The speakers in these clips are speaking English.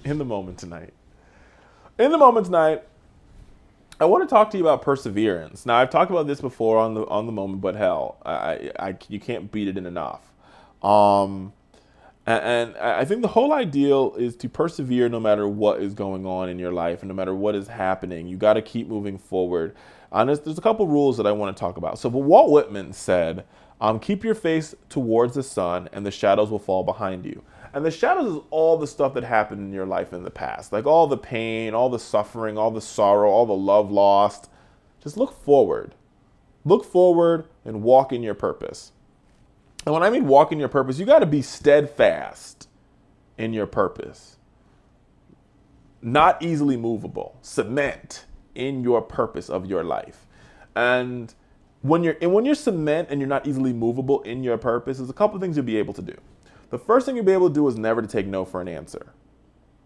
in the moment tonight. In the moment tonight, I want to talk to you about perseverance. Now, I've talked about this before on the on the moment, but hell, I, I you can't beat it in enough. Um, and, I think the whole ideal is to persevere no matter what is going on in your life and no matter what is happening. You got to keep moving forward. And there's, there's, a couple rules that I want to talk about. So, Walt Whitman said, um, "Keep your face towards the sun, and the shadows will fall behind you." And the shadows is all the stuff that happened in your life in the past, like all the pain, all the suffering, all the sorrow, all the love lost. Just look forward. Look forward and walk in your purpose. And when I mean walk in your purpose, you got to be steadfast in your purpose, not easily movable. Cement in your purpose of your life. And when you're and when you're cement and you're not easily movable in your purpose, there's a couple things you'll be able to do. The first thing you'll be able to do is never to take no for an answer.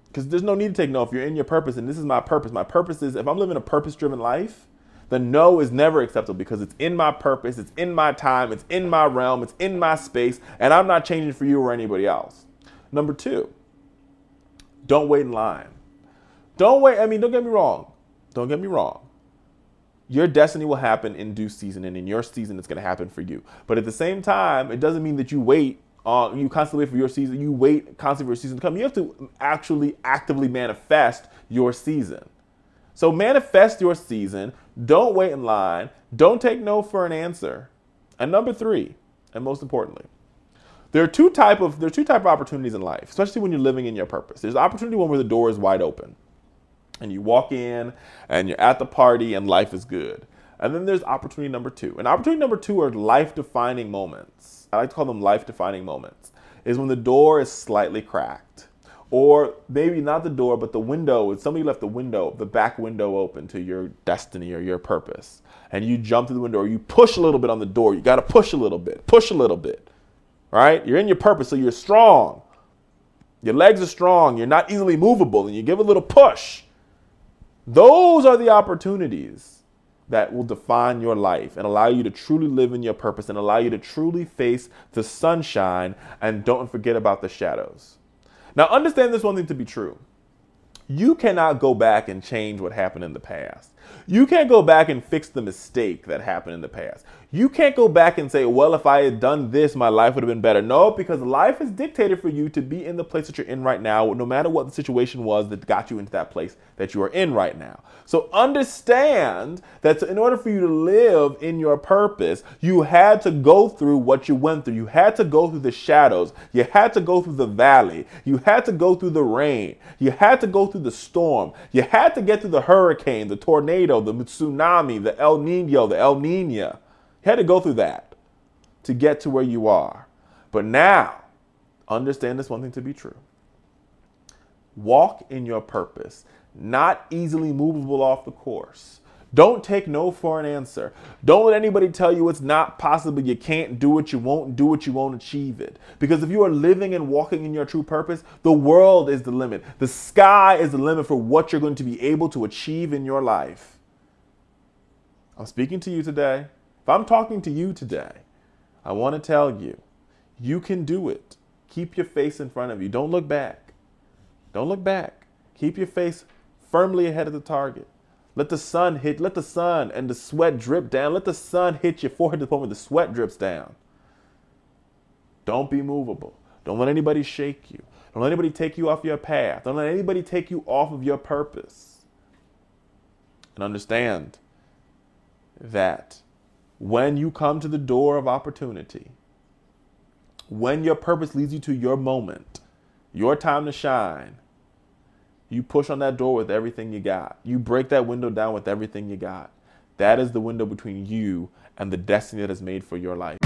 Because there's no need to take no if you're in your purpose, and this is my purpose. My purpose is if I'm living a purpose driven life, the no is never acceptable because it's in my purpose, it's in my time, it's in my realm, it's in my space, and I'm not changing for you or anybody else. Number two, don't wait in line. Don't wait. I mean, don't get me wrong. Don't get me wrong. Your destiny will happen in due season, and in your season, it's going to happen for you. But at the same time, it doesn't mean that you wait uh, you constantly wait for your season. You wait constantly for your season to come. You have to actually actively manifest your season. So manifest your season. Don't wait in line. Don't take no for an answer. And number three, and most importantly, there are two type of there are two type of opportunities in life, especially when you're living in your purpose. There's opportunity one where the door is wide open, and you walk in and you're at the party and life is good. And then there's opportunity number two. And opportunity number two are life defining moments I like to call them life defining moments, is when the door is slightly cracked. Or maybe not the door, but the window. Somebody left the window, the back window open to your destiny or your purpose. And you jump through the window or you push a little bit on the door. You got to push a little bit, push a little bit. Right? You're in your purpose, so you're strong. Your legs are strong. You're not easily movable, and you give a little push. Those are the opportunities that will define your life and allow you to truly live in your purpose and allow you to truly face the sunshine and don't forget about the shadows. Now, understand this one thing to be true. You cannot go back and change what happened in the past. You can't go back and fix the mistake that happened in the past. You can't go back and say, well, if I had done this, my life would have been better. No, because life is dictated for you to be in the place that you're in right now, no matter what the situation was that got you into that place that you are in right now. So understand that in order for you to live in your purpose, you had to go through what you went through. You had to go through the shadows. You had to go through the valley. You had to go through the rain. You had to go through the storm. You had to get through the hurricane, the tornado, the tsunami, the El Nino, the El Nina. You had to go through that to get to where you are. But now, understand this one thing to be true. Walk in your purpose, not easily movable off the course. Don't take no for an answer. Don't let anybody tell you it's not possible, you can't do it, you won't do it, you won't achieve it. Because if you are living and walking in your true purpose, the world is the limit. The sky is the limit for what you're going to be able to achieve in your life. I'm speaking to you today. If I'm talking to you today, I want to tell you, you can do it. Keep your face in front of you. Don't look back. Don't look back. Keep your face firmly ahead of the target. Let the sun hit, let the sun and the sweat drip down. Let the sun hit your forehead to the point where the sweat drips down. Don't be movable. Don't let anybody shake you. Don't let anybody take you off your path. Don't let anybody take you off of your purpose. And understand that when you come to the door of opportunity, when your purpose leads you to your moment, your time to shine, you push on that door with everything you got. You break that window down with everything you got. That is the window between you and the destiny that is made for your life.